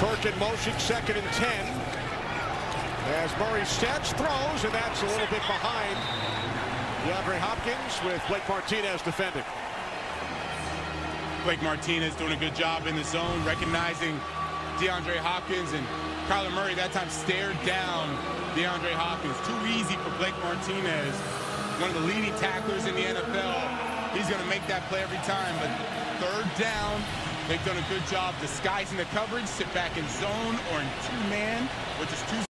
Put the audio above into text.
Kirk in motion, second and 10. As Murray steps, throws, and that's a little bit behind DeAndre Hopkins with Blake Martinez defending. Blake Martinez doing a good job in the zone, recognizing DeAndre Hopkins and Kyler Murray that time stared down DeAndre Hopkins. Too easy for Blake Martinez, one of the leading tacklers in the NFL. He's going to make that play every time, but third down, they've done a good job disguising the coverage, sit back in zone or in two